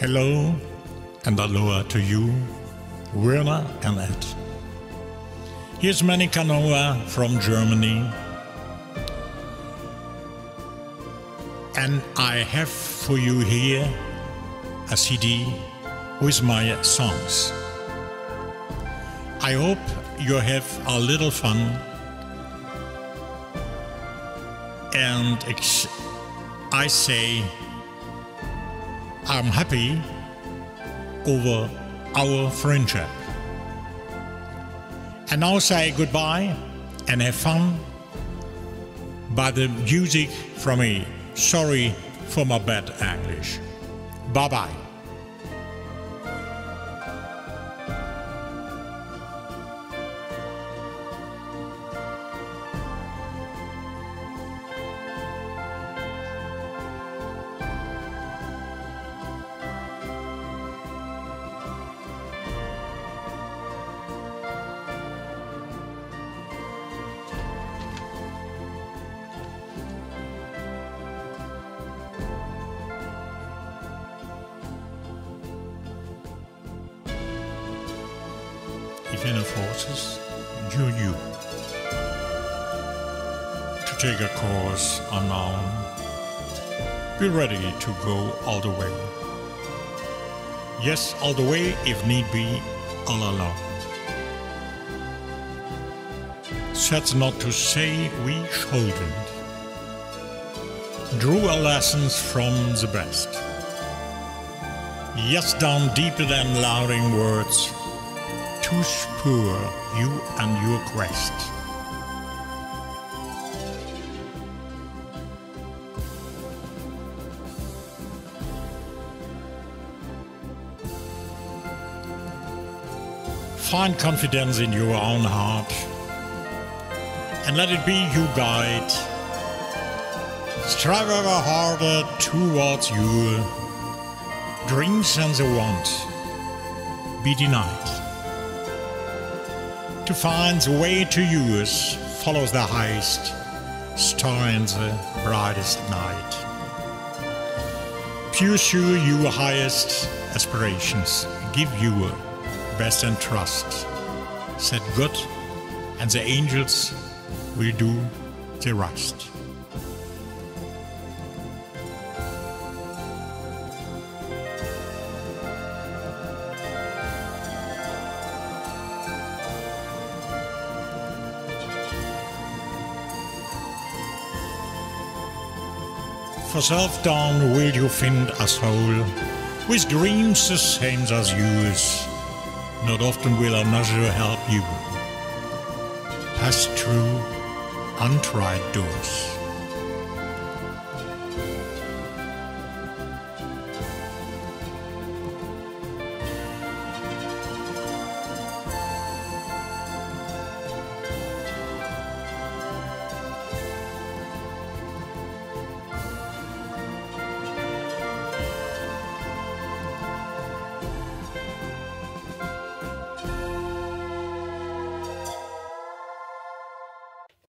Hello and aloha to you, Werner and Ed. Here's Manny Kanoa from Germany. And I have for you here a CD with my songs. I hope you have a little fun and I say I'm happy over our friendship. And now say goodbye and have fun by the music from me. Sorry for my bad English. Bye bye. Inner forces you to take a course unknown, be ready to go all the way. Yes, all the way if need be, all alone. That's not to say we shouldn't. Drew our lessons from the best. Yes, down deeper than louding words, to spur you and your quest. Find confidence in your own heart and let it be your guide. Strive ever harder towards your dreams and the want be denied to find the way to yours follows the highest star in the brightest night. Pursue your highest aspirations, give your best and trust. Set good, and the angels will do the rest. For self down will you find a soul with dreams the same as yours. Not often will another help you pass through untried doors.